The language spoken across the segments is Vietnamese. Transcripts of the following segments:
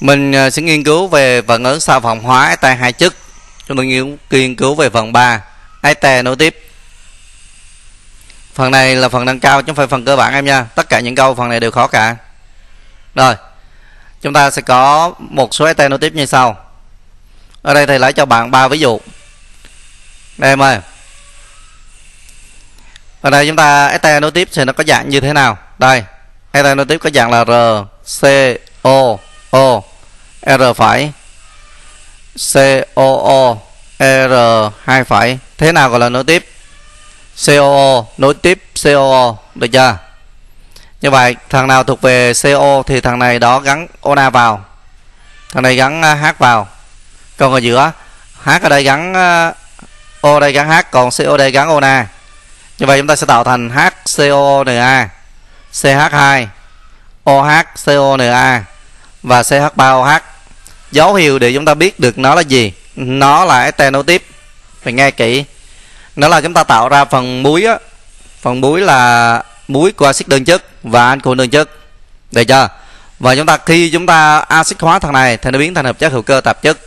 mình à, sẽ nghiên cứu về vận ứng xà phòng hóa st hai chức. Chúng mình nghiên cứu về phần 3 st nối tiếp. Phần này là phần nâng cao, chứ không phải phần cơ bản em nha. Tất cả những câu phần này đều khó cả. Rồi, chúng ta sẽ có một số st nối tiếp như sau. Ở đây thầy lấy cho bạn ba ví dụ. Đây em ơi. Ở đây chúng ta st nối tiếp thì nó có dạng như thế nào? Đây st nối tiếp có dạng là r, c, o o, r phải. C, o o, r hai phải. Thế nào gọi là nối tiếp? C, o o, nối tiếp c, o o, được chưa? Như vậy, thằng nào thuộc về co thì thằng này đó gắn ona vào. Thằng này gắn à, h vào. Còn ở giữa, h ở đây gắn à, o đây gắn h, còn co đây gắn ona như vậy chúng ta sẽ tạo thành HCONA CH2 OHCONA và CH3OH dấu hiệu để chúng ta biết được nó là gì. Nó là este nối tiếp phải nghe kỹ. Nó là chúng ta tạo ra phần muối á. Phần muối là muối của axit đơn chất và ancol đơn chất. Được chưa? Và chúng ta, khi chúng ta axit hóa thằng này thì nó biến thành hợp chất hữu cơ tạp chất.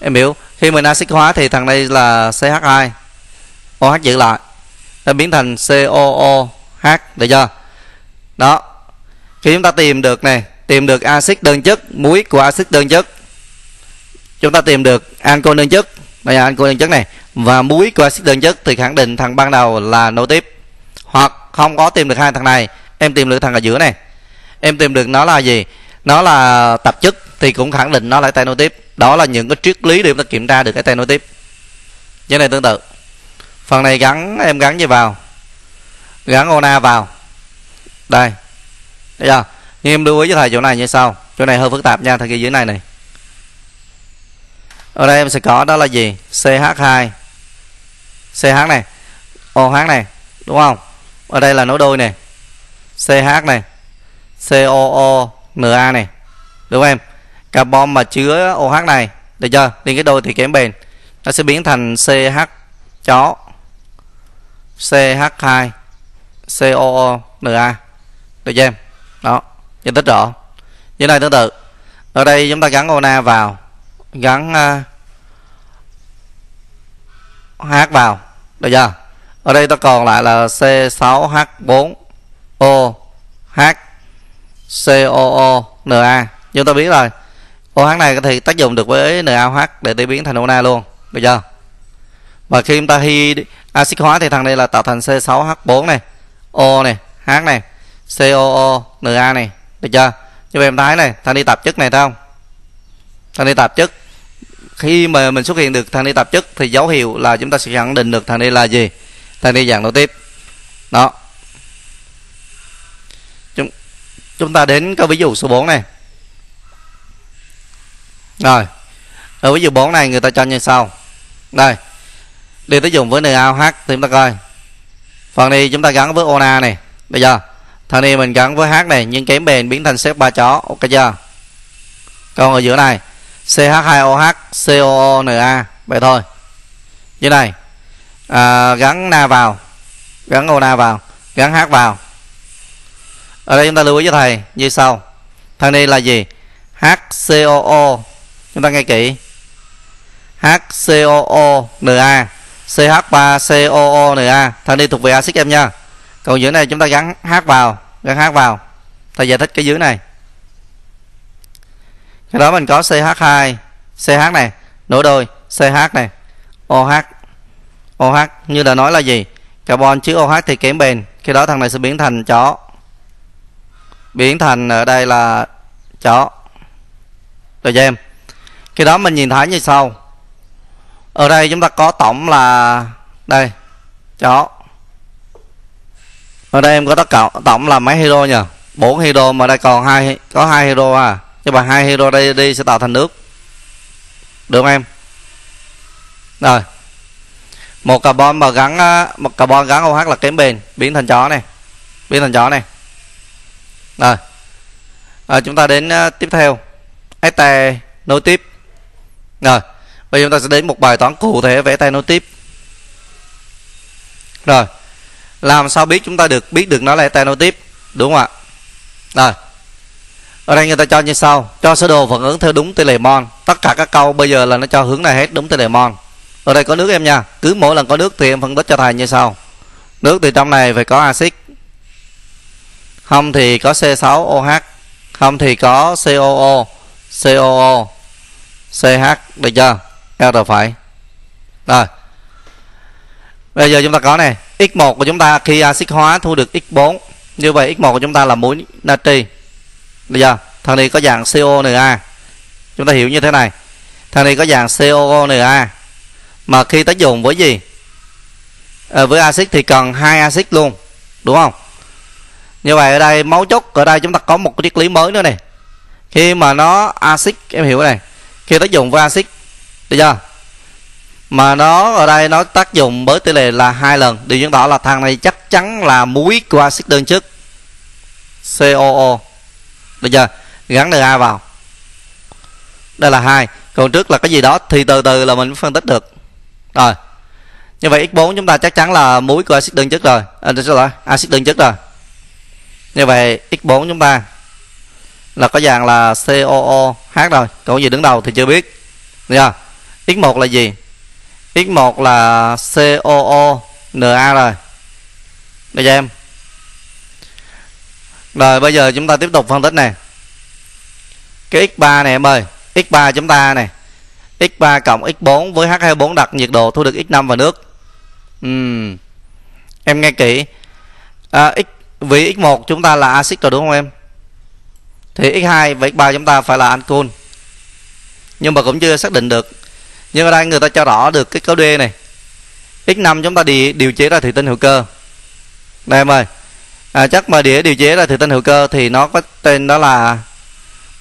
Em hiểu? Khi mình axit hóa thì thằng này là CH2 OH giữ lại. Nó biến thành COOH được chưa? Đó. Khi chúng ta tìm được này tìm được axit đơn chất, muối của axit đơn chất. Chúng ta tìm được ancol đơn chất. Đây là ancol đơn chất này và muối của axit đơn chất thì khẳng định thằng ban đầu là nối tiếp hoặc không có tìm được hai thằng này, em tìm được thằng ở giữa này. Em tìm được nó là gì? Nó là tạp chất thì cũng khẳng định nó là tay nối tiếp đó là những cái triết lý để chúng ta kiểm tra được cái tay nối tiếp như này tương tự. Phần này gắn, em gắn gì vào. Gắn ona vào. Đây. Thấy chưa? Nhưng em lưu ý cho thầy chỗ này như sau. Chỗ này hơi phức tạp nha, thầy ghi dưới này này. Ở đây em sẽ có đó là gì? Ch2 ch này. Oh này, đúng không? Ở đây là nối đôi này. Ch này. Coo na này. Đúng không em? Carbon mà chứa oh này. Được chưa? Liên cái đôi thì kém bền. Nó sẽ biến thành ch chó. CH2 COONA được chưa em? Đó giải thích rõ. Như này tương tự. Ở đây chúng ta gắn ona vào. Gắn uh, H vào. Được chưa? Ở đây ta còn lại là C6H4 O H COONA chúng ta biết rồi OH này có thể tác dụng được với NaOH để để biến thành ona luôn. Được chưa? Và khi chúng ta hy axit hóa thì thằng này là tạo thành C6H4 này O này H này COO Na này được chưa? Như vậy em thấy này, thằng đi tạp chất này thấy không? Thằng đi tạp chất, khi mà mình xuất hiện được thằng đi tạp chất thì dấu hiệu là chúng ta sẽ khẳng định được thằng đi là gì? Thằng đi dạng nối tiếp. Đó. Chúng chúng ta đến cái ví dụ số 4 này. Rồi. Ở ví dụ 4 này người ta cho như sau. Đây. Đi tới dùng với NaOH thì chúng ta coi. Phần này chúng ta gắn với ONA này. Bây giờ thằng này mình gắn với H này nhưng kém bền biến thành xếp ba chó. Ok chưa? Còn ở giữa này. CH2OH COONA vậy thôi. Như này. À, gắn na vào. Gắn ONA vào. Gắn H vào. Ở đây chúng ta lưu ý cho thầy như sau. Thằng này là gì? HCOO chúng ta nghe kỹ. HCOONA CH3COONA thằng đi thuộc về axit em nha còn dưới này chúng ta gắn hát vào, gắn hát vào. Thầy giải thích cái dưới này. Cái đó mình có CH2 CH này nối đôi CH này OH OH như là nói là gì? Carbon chứa OH thì kém bền, khi đó thằng này sẽ biến thành chó. Biến thành ở đây là chó. Được cho em. Khi đó mình nhìn thấy như sau. Ở đây chúng ta có tổng là đây, chó ở đây em có tất cả tổng là mấy hero nhỉ bốn hero mà đây còn hai có hai hero à? Nhưng mà hai hero đây đi sẽ tạo thành nước. Được không em? Rồi. Một carbon mà gắn một carbon gắn OH là kém bền biến thành chó này. Biến thành chó này. Rồi. À, chúng ta đến tiếp theo. ST nối tiếp rồi. Bây giờ chúng ta sẽ đến một bài toán cụ thể vẽ tay nối tiếp rồi làm sao biết chúng ta được, biết được nó là tay nối tiếp? Đúng không ạ? Rồi. Ở đây người ta cho như sau. Cho sơ đồ phản ứng theo đúng tỷ lệ mol tất cả các câu bây giờ là nó cho hướng này hết đúng tỷ lệ mol ở đây có nước em nha. Cứ mỗi lần có nước thì em phân tích cho thầy như sau. Nước từ trong này phải có axit. Không thì có C6OH không thì có COO COO CH được chưa? R phải. Rồi. Bây giờ chúng ta có này x1 của chúng ta khi axit hóa thu được x4 như vậy x1 của chúng ta là muối natri. Bây giờ thằng này có dạng CONa chúng ta hiểu như thế này. Thằng này có dạng CONa mà khi tác dùng với gì? À, với axit thì cần hai axit luôn đúng không? Như vậy ở đây máu chốt ở đây chúng ta có một cái triết lý mới nữa này. Khi mà nó axit em hiểu này. Khi tác dùng với axit được chưa? Mà nó ở đây nó tác dụng với tỷ lệ là hai lần. Điều chứng tỏ là thằng này chắc chắn là muối của axit đơn chức COO được chưa gắn NA vào. Đây là hai. Còn trước là cái gì đó thì từ từ là mình phân tích được. Rồi. Như vậy x4 chúng ta chắc chắn là muối của axit đơn chất rồi. À, rồi. Axit đơn chất rồi. Như vậy x4 chúng ta là có dạng là COOH rồi. Còn gì đứng đầu thì chưa biết. Được chưa? X1 là gì? X1 là COO NA rồi. Được chưa em. Rồi bây giờ chúng ta tiếp tục phân tích này. Cái x3 này em ơi x3 chúng ta này. X3 cộng x4 với h24 đặt nhiệt độ thu được x5 vào nước. Uhm. em nghe kỹ. À, x vì x1 chúng ta là axit rồi đúng không em? Thì x2 và x3 chúng ta phải là ancol nhưng mà cũng chưa xác định được nhưng ở đây người ta cho rõ được cái cấu D này. X5 chúng ta đi điều chế ra thủy tinh hữu cơ. Đây em ơi. À, chắc mà đĩa điều chế ra thủy tinh hữu cơ thì nó có tên đó là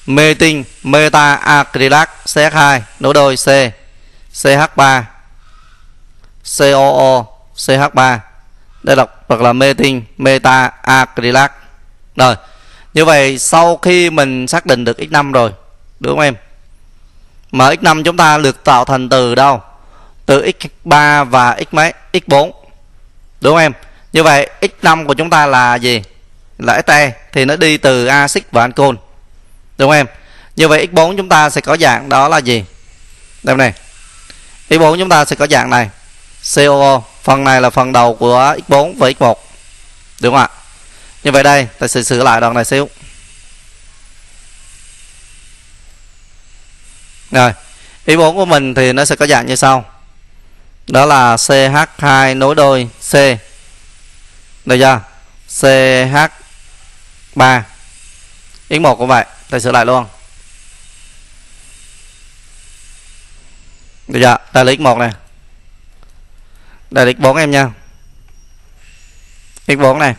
metin meta acrylac CH2 nối đôi C CH3 COO CH3 đây đọc hoặc là metin meta acrylac rồi như vậy sau khi mình xác định được x5 rồi đúng không em? Mà x5 chúng ta được tạo thành từ đâu? Từ x3 và x mấy? X4 đúng không em? Như vậy x5 của chúng ta là gì? Là st thì nó đi từ axit và ancol. Đúng không em? Như vậy x4 chúng ta sẽ có dạng đó là gì? Đây này. X4 chúng ta sẽ có dạng này. COO phần này là phần đầu của x4 và x1 đúng không ạ? Như vậy đây, ta sẽ sửa lại đoạn này xíu. Rồi, ý 4 của mình thì nó sẽ có dạng như sau. Đó là CH2 nối đôi C. Được chưa? CH3 x1 cũng vậy, ta sửa lại luôn. Được chưa? Đây là x1 này đây là x4 em nha. X4 này.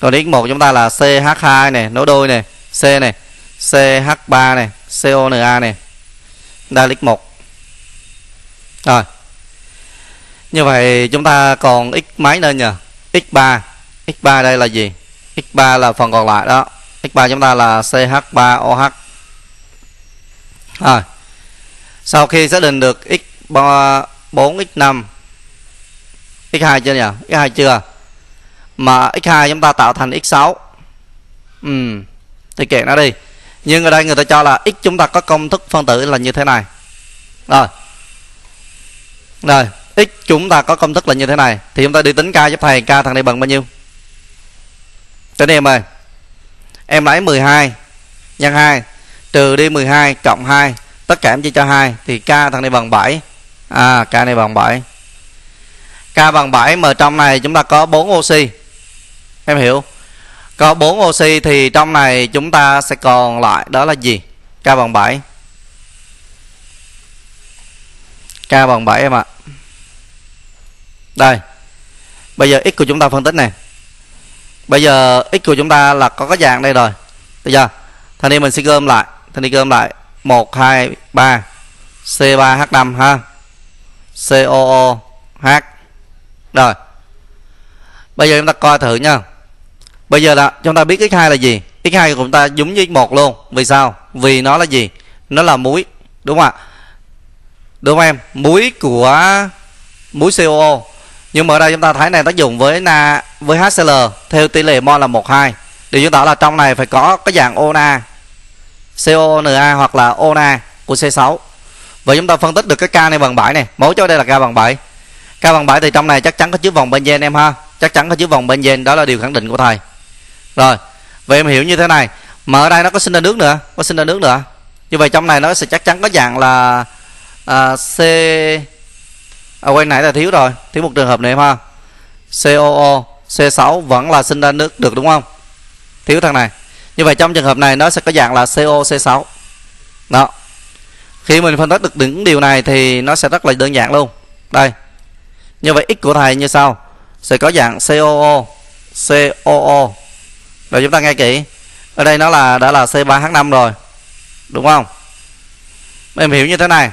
Còn x1 chúng ta là CH2 này nối đôi này, C này CH3 này CONA này đây là x1 rồi. Như vậy chúng ta còn x mấy nữa nhỉ x3 x3 đây là gì? X3 là phần còn lại đó. X3 chúng ta là CH3OH rồi. Sau khi xác định được x4 x5 x2 chưa nhỉ x2 chưa? Mà x2 chúng ta tạo thành x6 ừ thì kệ nó đi nhưng ở đây người ta cho là x chúng ta có công thức phân tử là như thế này. Rồi. Rồi x chúng ta có công thức là như thế này. Thì chúng ta đi tính k giúp thầy k thằng này bằng bao nhiêu? Tính em ơi. Em lấy 12 nhân 2 trừ đi 12 cộng 2 tất cả em chia cho 2 thì k thằng này bằng 7 à k này bằng 7 k bằng 7 mà trong này chúng ta có 4 oxy. Em hiểu? Có 4 oxy thì trong này chúng ta sẽ còn lại, đó là gì? K bằng 7 k bằng 7 em ạ. Đây. Bây giờ x của chúng ta phân tích này. Bây giờ x của chúng ta là có cái dạng đây rồi. Được chưa? Thằng đi mình sẽ gom lại. Thằng đi gom lại. 1 2 3 C3H5 ha? COOH rồi. Bây giờ chúng ta coi thử nha bây giờ là chúng ta biết x2 là gì? X2 của chúng ta giống như x1 luôn. Vì sao? Vì nó là gì? Nó là muối, đúng không ạ? Đúng không em? Muối của, muối COO nhưng mà ở đây chúng ta thấy này, tác dụng với na, với HCl theo tỷ lệ mol là 12 điều chứng tỏ là trong này phải có cái dạng ONa CONA hoặc là ONA của C6 và chúng ta phân tích được cái K này bằng 7 này. Mẫu cho đây là K bằng 7 K bằng 7 thì trong này chắc chắn có chứa vòng benzen em ha. Chắc chắn có chứa vòng benzen đó là điều khẳng định của thầy rồi vậy em hiểu như thế này. Mà ở đây nó có sinh ra nước nữa có sinh ra nước nữa. Như vậy trong này nó sẽ chắc chắn có dạng là à, C à, quay nãy là thiếu rồi thiếu một trường hợp này em ha. COO C6 vẫn là sinh ra nước được đúng không? Thiếu thằng này. Như vậy trong trường hợp này nó sẽ có dạng là CO C6 đó. Khi mình phân tích được những điều này thì nó sẽ rất là đơn giản luôn. Đây. Như vậy x của thầy như sau. Sẽ có dạng COO COO rồi chúng ta nghe kỹ. Ở đây nó là đã là C3H5 rồi. Đúng không? Em hiểu như thế này.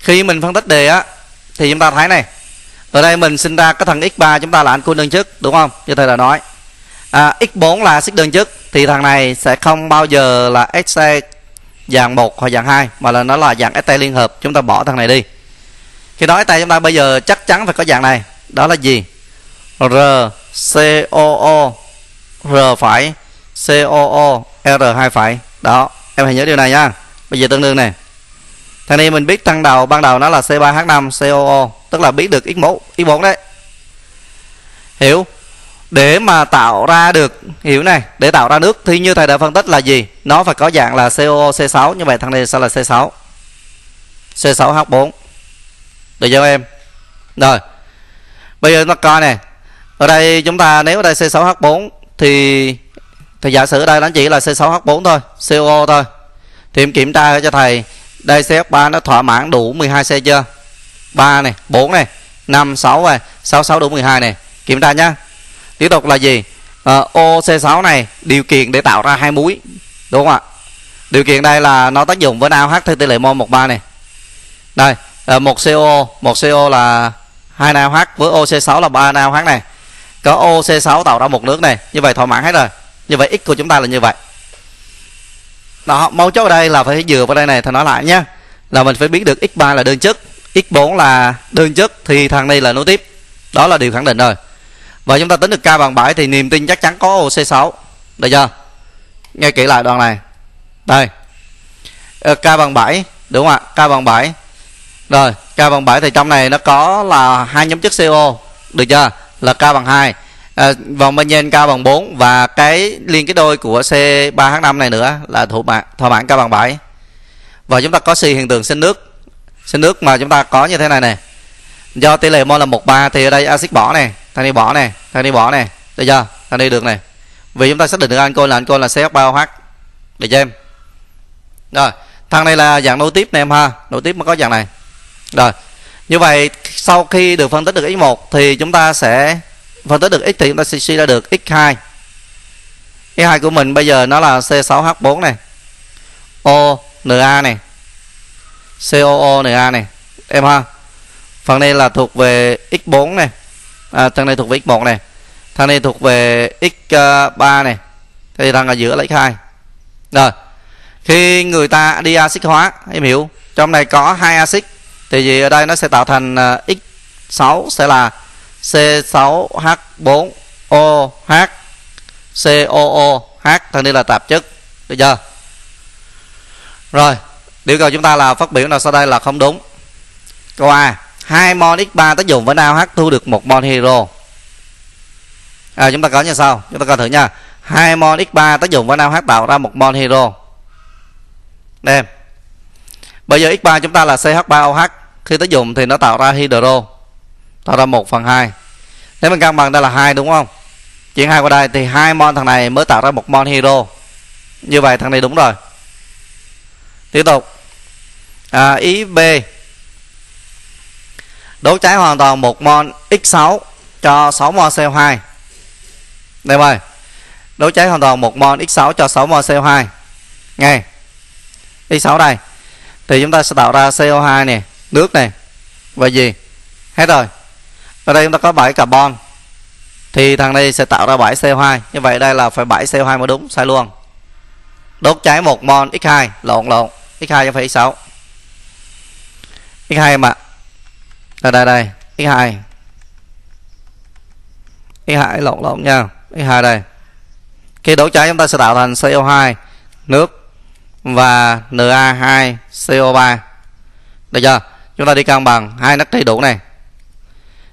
Khi mình phân tích đề á thì chúng ta thấy này. Ở đây mình sinh ra cái thằng x3 chúng ta là anh côn đơn chức đúng không? Như thầy đã nói. À, x4 là xích đơn chức thì thằng này sẽ không bao giờ là xc dạng 1 hoặc dạng 2 mà là nó là dạng ST liên hợp. Chúng ta bỏ thằng này đi. Khi nói ST chúng ta bây giờ chắc chắn phải có dạng này. Đó là gì? R R phải COO R2 phải. Đó, em hãy nhớ điều này nha. Bây giờ tương đương này. Thằng này mình biết tăng đầu, ban đầu nó là C3H5 COO tức là biết được x1 x4 đấy. Hiểu? Để mà tạo ra được, hiểu này, để tạo ra nước, thì như thầy đã phân tích là gì? Nó phải có dạng là COO C6 như vậy thằng này sẽ là C6 C6H4 được chưa em? Rồi. Bây giờ nó coi này. Ở đây chúng ta, nếu ở đây C6H4 thì thì giả sử đây nó chỉ là C6H4 thôi CO thôi. Thì em kiểm tra cho thầy đây CH3 nó thỏa mãn đủ 12C chưa? 3 này 4 này 5 6 này 6 6 đủ 12 này. Kiểm tra nhá. Tiếp tục là gì? Ờ, à, OC6 này điều kiện để tạo ra hai muối đúng không ạ? Điều kiện đây là nó tác dụng với NaOH theo tỷ lệ mol 13 này. Đây à, một CO một CO là hai NaOH với OC6 là ba NaOH này có OC6 tạo ra một nước này. Như vậy thỏa mãn hết rồi. Như vậy x của chúng ta là như vậy. Đó, mấu chốt ở đây là phải dựa vào đây này, thầy nói lại nhé. Là mình phải biết được x3 là đơn chức. X4 là đơn chức, thì thằng này là nối tiếp đó là điều khẳng định rồi. Và chúng ta tính được k bằng 7 thì niềm tin chắc chắn có OC6 được chưa? Nghe kỹ lại đoạn này. Đây. Ờ, k bằng 7 đúng không ạ? K bằng 7 rồi, k bằng 7 thì trong này nó có là hai nhóm chất CO được chưa? Là k bằng 2 à, vòng bên benzen k bằng 4 và cái liên cái đôi của C3H5 này nữa là thỏa mãn thỏa mãn k bằng 7 và chúng ta có xì hiện tượng sinh nước. Sinh nước mà chúng ta có như thế này này do tỷ lệ mol là 13 thì ở đây axit bỏ này thằng đi bỏ này thằng đi bỏ này được chưa? Thằng đi được này vì chúng ta xác định được ancol là ancol là CH3OH được chưa em? Rồi thằng này là dạng nối tiếp này em ha. Nối tiếp mới có dạng này. Rồi như vậy sau khi được phân tích được x1 thì chúng ta sẽ phân tích được x thì chúng ta sẽ suy ra được x2 x2 của mình bây giờ nó là C6H4 này O Na này COO Na này. Em ha? Phần này là thuộc về x4 này. À, thằng này thuộc về x1 này. Thằng này thuộc về x3 này. Thì thằng ở giữa là x2 rồi khi người ta đi axit hóa em hiểu trong này có hai axit thì gì ở đây nó sẽ tạo thành à, x6 sẽ là C6H4OH COOH thằng này là tạp chất. Được chưa? Rồi yêu cầu chúng ta là phát biểu nào sau đây là không đúng. Câu A 2 mol x3 tác dụng với NaOH thu được một mol hydro. À, chúng ta có như sau. Chúng ta coi thử nha. 2 mol x3 tác dụng với NaOH tạo ra một mol hydro. Đây bây giờ x3 chúng ta là CH3OH khi tác dụng thì nó tạo ra hydro tạo ra 1 phần 2 nếu mình cân bằng đây là hai đúng không? Chuyển hai qua đây thì hai mol thằng này mới tạo ra một mol hydro. Như vậy thằng này đúng rồi. Tiếp tục. À, ý B. Đốt cháy hoàn toàn một mol x6 cho 6 mol CO2 đây ơi đốt cháy hoàn toàn một mol x6 cho 6 mol CO2 nghe. X6 đây. Thì chúng ta sẽ tạo ra CO2 này nước này. Và gì? Hết rồi. Ở đây chúng ta có bảy carbon. Thì thằng này sẽ tạo ra bảy CO2 như vậy đây là phải bảy CO2 mới đúng, sai luôn. Đốt cháy một mol x2 lộn lộn. X2 cho phải x6 x2 em ạ đây đây đây. X2 x2 lộn lộn nha. X2 đây. Khi đốt cháy chúng ta sẽ tạo thành CO2 nước và Na2CO3 được chưa? Chúng ta đi cân bằng. Hai nấc đầy đủ này.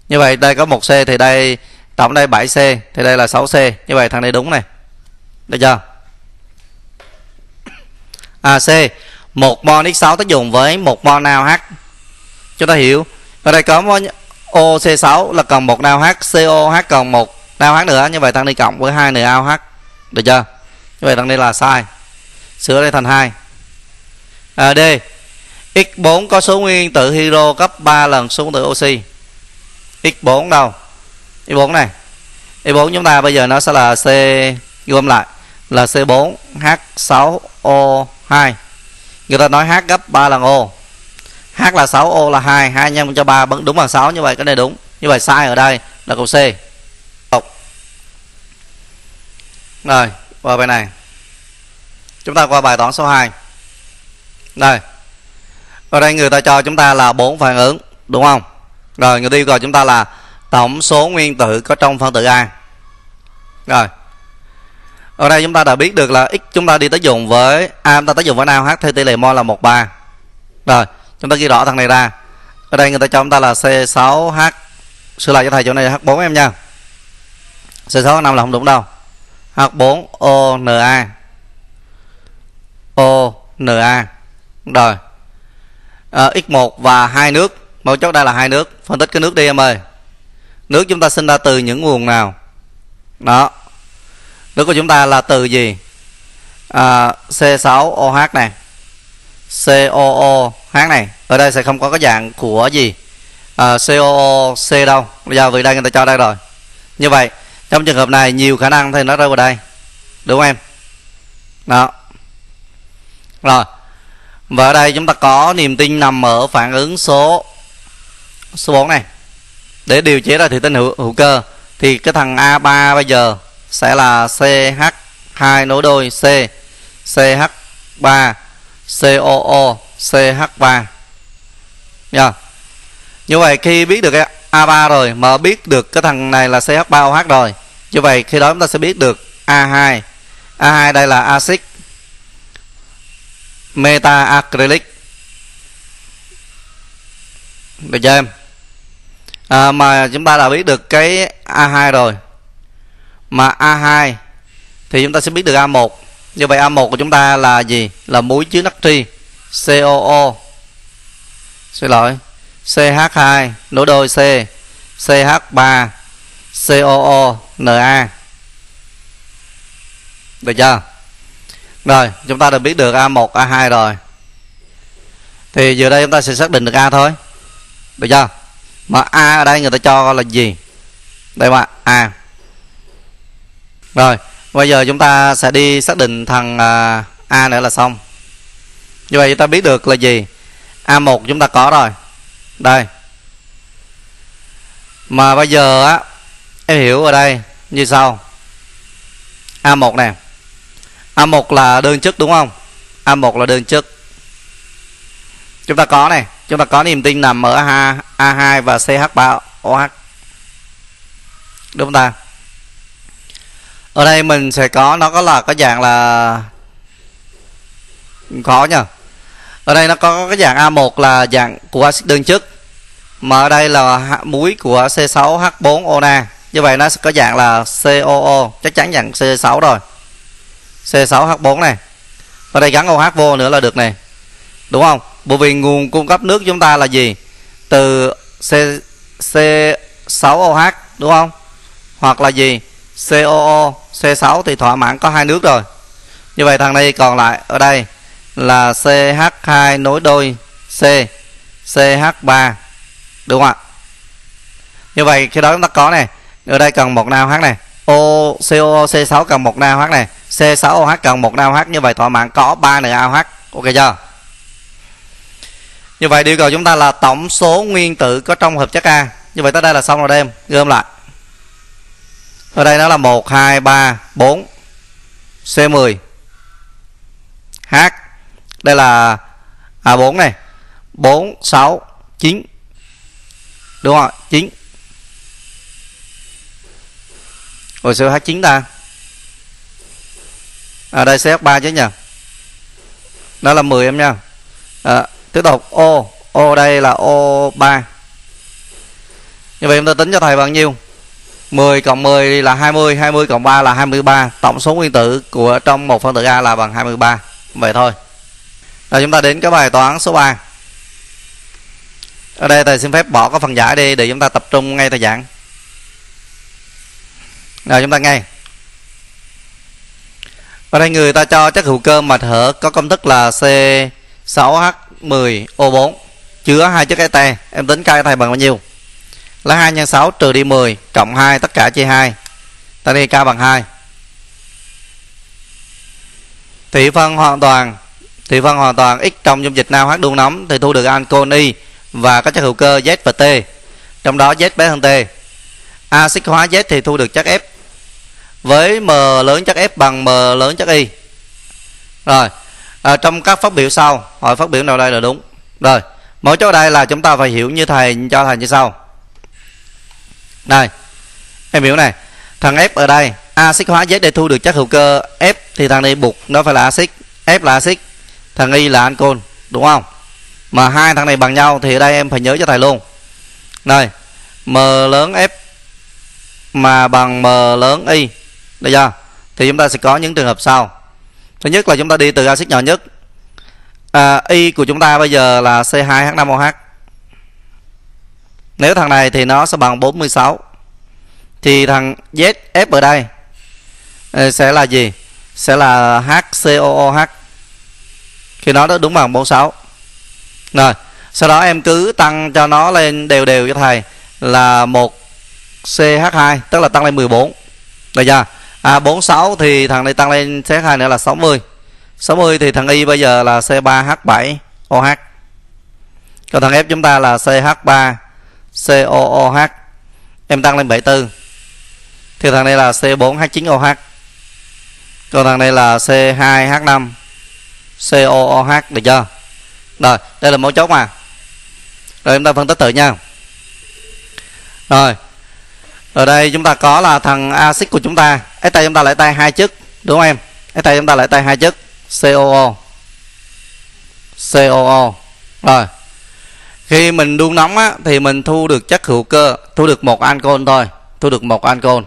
Như vậy đây có một C thì đây tổng đây 7C thì đây là 6C như vậy thằng này đúng này. Được chưa? À C. Một mol x6 tác dụng với một mol nào H. Chúng ta hiểu. Ở đây có OC6 là cần một nào H COH cần một nào H nữa. Như vậy thằng này cộng với hai NaOH được chưa? Như vậy thằng này là sai. Sửa đây thành hai. À, D. X4 có số nguyên tử hydro gấp 3 lần số nguyên tử oxy. X4 đâu? X4 này. X4 chúng ta bây giờ nó sẽ là C gom lại, là C4H6O2 người ta nói H gấp 3 lần O. H là 6 O là 2 2 nhân cho 3 bằng đúng bằng 6 như vậy cái này đúng. Như vậy sai ở đây là câu C. Rồi, qua bài này. Chúng ta qua bài toán số 2 đây ở đây người ta cho chúng ta là bốn phản ứng, đúng không? Rồi, người ta yêu cầu chúng ta là tổng số nguyên tử có trong phân tử A. Rồi. Ở đây chúng ta đã biết được là x chúng ta đi tới dùng với a, chúng ta tới dùng với nào h theo tỷ lệ mol là 13 rồi, chúng ta ghi rõ thằng này ra. Ở đây người ta cho chúng ta là c6h sửa lại cho thầy chỗ này h4 em nha. C6 h5 là không đúng đâu. H4 ona ona rồi. Ờ, à, x1 và hai nước. Mẫu chốt đây là hai nước. Phân tích cái nước đi em ơi. Nước chúng ta sinh ra từ những nguồn nào? Đó. Nước của chúng ta là từ gì? À, C6OH này. COOH này. Ở đây sẽ không có cái dạng của gì? À, COOC đâu. Bây giờ vì đây người ta cho đây rồi. Như vậy trong trường hợp này nhiều khả năng thì nó rơi vào đây. Đúng không em? Đó. Rồi và ở đây chúng ta có niềm tin nằm ở phản ứng số số 4 này. Để điều chế ra thủy tinh hữu, hữu cơ thì cái thằng A3 bây giờ sẽ là CH2 nối đôi C CH3 COO CH3 nha yeah. như vậy khi biết được cái A3 rồi mà biết được cái thằng này là CH3OH rồi như vậy khi đó chúng ta sẽ biết được A2 A2 đây là axit meta acrylic được chưa em. À, mà chúng ta đã biết được cái A2 rồi. Mà A2 thì chúng ta sẽ biết được A1 như vậy A1 của chúng ta là gì? Là muối chứa natri COO xin lỗi. CH2 nối đôi C. CH3 COO Na được chưa? Rồi, chúng ta đã biết được A1 A2 rồi. Thì giờ đây chúng ta sẽ xác định được A thôi. Được chưa? Mà A ở đây người ta cho là gì? Đây bạn A. Rồi, bây giờ chúng ta sẽ đi xác định thằng à, A nữa là xong. Như vậy chúng ta biết được là gì? A1 chúng ta có rồi. Đây. Mà bây giờ á, em hiểu ở đây như sau. A1 nè. A1 là đơn chức đúng không? A1 là đơn chức. Chúng ta có này chúng ta có niềm tin nằm ở A, A2 và CH3OH đúng không ta? Ở đây mình sẽ có nó có là có dạng là khó nhỉ. ở đây nó có cái dạng A1 là dạng của axit đơn chức mà ở đây là muối của C6H4ONa như vậy nó sẽ có dạng là COO chắc chắn dạng C6 rồi. C6H4 này. Và đây gắn OH vô nữa là được này đúng không? Bởi vì nguồn cung cấp nước chúng ta là gì? Từ C C6OH đúng không? Hoặc là gì? COO C6 thì thỏa mãn có hai nước rồi. Như vậy thằng này còn lại ở đây là CH2 nối đôi C CH3 đúng không ạ? Như vậy khi đó chúng ta có này ở đây cần một nào H này O COO C6 cần một nào này. C6OH cần một nào như vậy thỏa mãn có 3 NaOH ok chưa? Như vậy yêu cầu chúng ta là tổng số nguyên tử có trong hợp chất A. Như vậy tới đây là xong rồi đem gom lại. Ở đây nó là 1 2 3 4 C10 H. Đây là à, A4 này. 4 6 9 đúng không 9 hồi xưa H9 ta. Ở đây CH3 chứ nhỉ? Nó là 10 em nha. À, tiếp tục. O O đây là O3 như vậy chúng ta tính cho thầy bao nhiêu? 10 cộng 10 là 20 20 cộng 3 là 23 tổng số nguyên tử của trong một phân tử A là bằng 23 vậy thôi. Rồi chúng ta đến cái bài toán số 3 ở đây thầy xin phép bỏ cái phần giải đi để chúng ta tập trung ngay thời giảng rồi, chúng ta nghe. Ở đây người ta cho chất hữu cơ mạch hở có công thức là C6H10O4 chứa hai chất ete em tính k thầy bằng bao nhiêu? Là 2 nhân 6 trừ đi 10 cộng 2 tất cả chia 2 ta đi k bằng 2 thị phân hoàn toàn, thị phân hoàn toàn x trong dung dịch nào hát đun nóng thì thu được ancol y và các chất hữu cơ z và t. Trong đó z bé hơn t. Axit hóa z thì thu được chất f với m lớn chất f bằng m lớn chất y. Rồi à, trong các phát biểu sau hỏi phát biểu nào đây là đúng. Rồi mỗi chỗ đây là chúng ta phải hiểu như thầy cho thầy như sau. Này em hiểu này. Thằng f ở đây axit hóa z để thu được chất hữu cơ f thì thằng này buộc nó phải là axit. F là axit thằng y là ancol đúng không? Mà hai thằng này bằng nhau thì ở đây em phải nhớ cho thầy luôn. Này m lớn f mà bằng m lớn y được chưa thì chúng ta sẽ có những trường hợp sau. Thứ nhất là chúng ta đi từ axit nhỏ nhất. À, y của chúng ta bây giờ là C2H5OH nếu thằng này thì nó sẽ bằng 46 thì thằng ZF ở đây ờ, sẽ là gì? Sẽ là HCOOH khi nó đó đúng bằng 46 rồi sau đó em cứ tăng cho nó lên đều đều cho thầy là một CH2 tức là tăng lên 14 được chưa? À 46 thì thằng này tăng lên xét hai nữa là 60 60 thì thằng Y bây giờ là C3H7OH còn thằng F chúng ta là CH3COOH em tăng lên 74 thì thằng này là C4H9OH còn thằng này là C2H5 COOH được chưa? Rồi, đây là mẫu chốt mà. Rồi, chúng ta phân tích tự nha. Rồi ở đây chúng ta có là thằng axit của chúng ta. Ấy tay chúng ta lại tay hai chức, đúng không em? Ấy tay chúng ta lại tay hai chức, COO COO rồi. Khi mình đun nóng á, thì mình thu được chất hữu cơ thu được một ancol thôi thu được một ancol.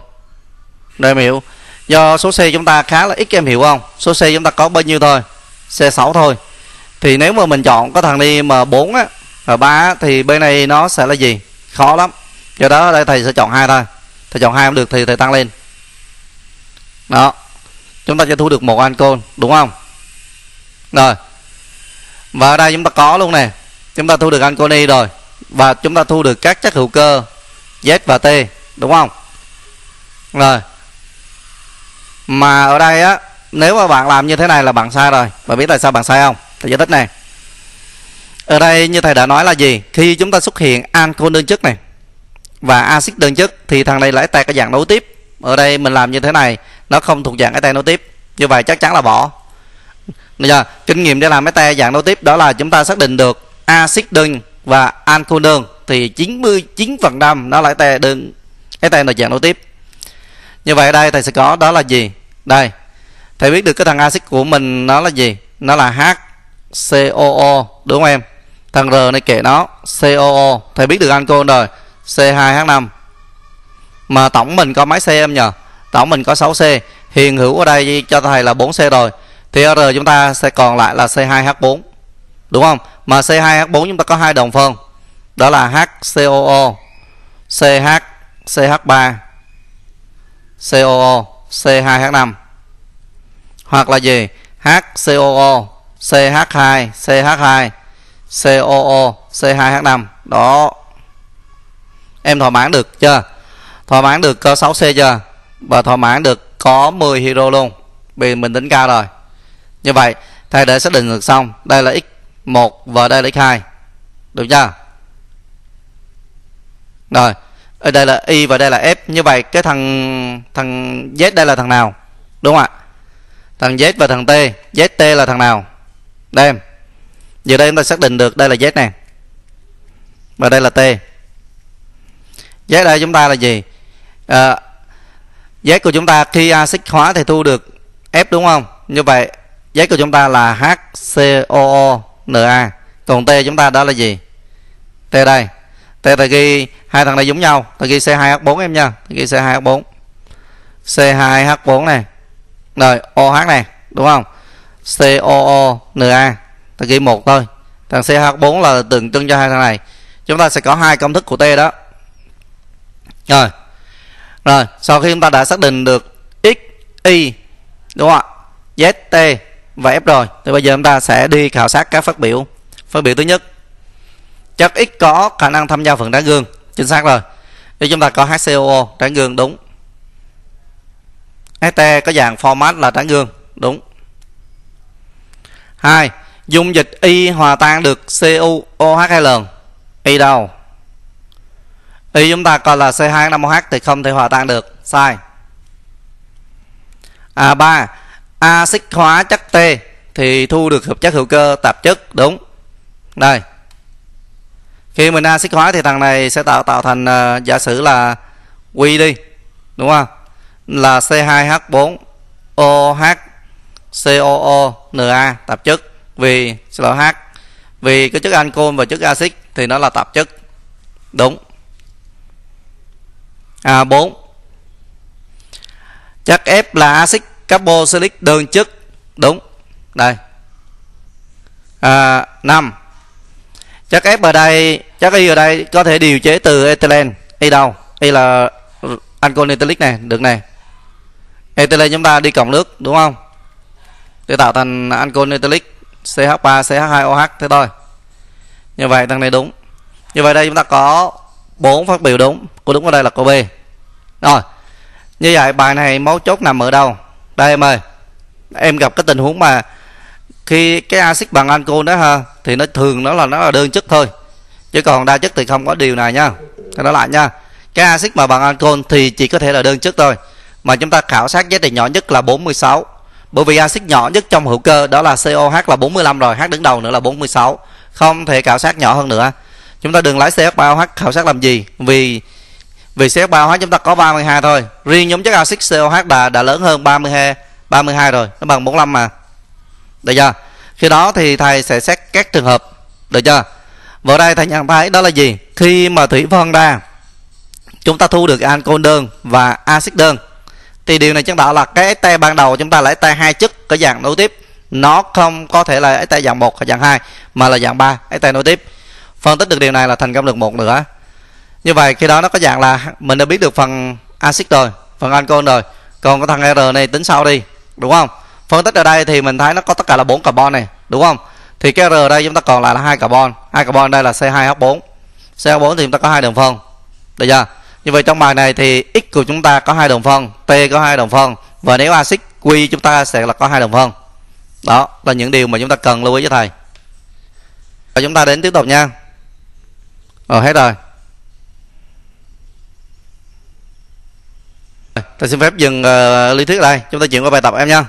Đây em hiểu. Do số C chúng ta khá là ít em hiểu không? Số C chúng ta có bao nhiêu thôi? C6 thôi. Thì nếu mà mình chọn có thằng đi mà 4 á và 3 thì bên này nó sẽ là gì? Khó lắm. Do đó ở đây thầy sẽ chọn hai thôi thầy chọn hai không được, thì thầy tăng lên. Đó. Chúng ta sẽ thu được một ancol đúng không? Rồi. Và ở đây chúng ta có luôn nè. Chúng ta thu được anconi rồi. Và chúng ta thu được các chất hữu cơ, Z và T, đúng không? Rồi. Mà ở đây á, nếu mà bạn làm như thế này là bạn sai rồi. Bạn biết tại sao bạn sai không? Thầy giải thích này ở đây như thầy đã nói là gì? Khi chúng ta xuất hiện ancol đơn chất này và axit đơn chất, thì thằng này là tay cái dạng nối tiếp. Ở đây mình làm như thế này, nó không thuộc dạng cái tay nối tiếp. Như vậy chắc chắn là bỏ. Bây giờ, kinh nghiệm để làm ester tay dạng nối tiếp đó là chúng ta xác định được axit đơn và ancol đơn, thì 99% nó là tay đơn, cái tay là dạng nối tiếp. Như vậy ở đây thầy sẽ có, đó là gì? Đây, thầy biết được cái thằng axit của mình nó là gì? Nó là HCOO đúng không em? Thằng R này kệ nó COO thầy biết được ancol rồi. C2H5 mà tổng mình có mấy C em nhờ? Tổng mình có 6C hiện hữu ở đây cho thầy là 4C rồi. Thì R chúng ta sẽ còn lại là C2H4 đúng không? Mà C2H4 chúng ta có hai đồng phân. Đó là HCOO CH CH3 COO C2H5 hoặc là gì? HCOO CH2 CH2 COO C2H5 đó em thỏa mãn được chưa? Thỏa mãn được có 6C chưa? Và thỏa mãn được có 10 hero luôn. Vì mình tính cao rồi. Như vậy thầy đã xác định được xong, đây là x1 và đây là x2 được chưa? Rồi, ở đây là y và đây là f. Như vậy, cái thằng thằng z đây là thằng nào? Đúng không ạ? Thằng z và thằng t. Zt là thằng nào? Đây giờ đây chúng ta xác định được đây là z này. và đây là t z đây chúng ta là gì? Ờ, à, z của chúng ta khi axit hóa thì thu được f đúng không? Như vậy Z của chúng ta là HCOONA còn T chúng ta đó là gì? T đây. T ta ghi hai thằng này giống nhau. Ta ghi C2H4 em nha. Ta ghi C2H4 C2H4 này. Rồi OH này đúng không? COONA ta ghi một thôi. Thằng CH4 là tượng trưng cho hai thằng này. Chúng ta sẽ có hai công thức của T đó rồi. Rồi, sau khi chúng ta đã xác định được x, y, đúng không ạ? Z, t và f rồi, thì bây giờ chúng ta sẽ đi khảo sát các phát biểu. Phát biểu thứ nhất. Chất x có khả năng tham gia phần tán gương chính xác rồi. Thì chúng ta có HCOO tán gương đúng. HT có dạng format là tán gương đúng. Hai, dung dịch y hòa tan được cu hai lần y đâu? Y chúng ta coi là c 2 5 oh thì không thể hòa tan được. Sai. À ba axit hóa chất t thì thu được hợp chất hữu cơ tạp chất. Đúng. Đây. Khi mình axit hóa thì thằng này sẽ tạo tạo thành uh, giả sử là quy đi. Đúng không? Là C2H4 OH COO Na tạp chất. Vì CH vì cái chất ancol và chất axit thì nó là tạp chất. Đúng à 4 chất F là axit carboxylic đơn chất. Đúng. Đây. À, 5 chất F ở đây chất Y ở đây có thể điều chế từ ethylene. Y đâu? Y là ancol ethylic này được này. Ethylene chúng ta đi cộng nước đúng không? Để tạo thành ancol ethylic CH3 CH2OH thế thôi. Như vậy thằng này đúng. Như vậy đây chúng ta có bốn phát biểu đúng, cô đúng ở đây là câu B. Rồi, như vậy bài này mấu chốt nằm ở đâu? Đây em ơi, em gặp cái tình huống mà khi cái axit bằng ancol đó ha, thì nó thường nó là nó là đơn chất thôi, chứ còn đa chất thì không có điều này nha. Cái đó lại nha, cái axit mà bằng ancol thì chỉ có thể là đơn chất thôi, mà chúng ta khảo sát giá trị nhỏ nhất là 46 bởi vì axit nhỏ nhất trong hữu cơ đó là COH là 45 rồi, H đứng đầu nữa là 46 không thể khảo sát nhỏ hơn nữa chúng ta đừng lái CH3OH khảo sát làm gì. Vì vì CH3OH chúng ta có 32 thôi. Riêng nhóm chất axit COH đã đã lớn hơn 32 32 rồi. Nó bằng 45 mà. Được chưa? Khi đó thì thầy sẽ xét các trường hợp. Được chưa? Vào đây, thầy nhận thấy đó là gì? Khi mà thủy phân ra, chúng ta thu được ancol đơn và axit đơn. Thì điều này chứng tỏ là cái te ban đầu chúng ta lấy te hai chất cái dạng nối tiếp. Nó không có thể là te dạng một hoặc dạng hai, mà là dạng ba te nối tiếp phân tích được điều này là thành công được một nữa như vậy, khi đó nó có dạng là mình đã biết được phần axit rồi, phần ancol rồi. Còn cái thằng r này tính sau đi, đúng không? Phân tích ở đây thì mình thấy nó có tất cả là bốn carbon này, đúng không? Thì cái r ở đây chúng ta còn lại là hai carbon. Hai carbon đây là c 2 h 4 c 4 thì chúng ta có hai đường phân. Được chưa? Như vậy trong bài này thì x của chúng ta có hai đồng phân, t có hai đồng phân. Và nếu axit q chúng ta sẽ là có hai đồng phân. Đó, là những điều mà chúng ta cần lưu ý cho thầy. Và chúng ta đến tiếp tục nha ờ hết rồi. Thầy xin phép dừng uh, lý thuyết ở đây. Chúng ta chuyển qua bài tập em nha.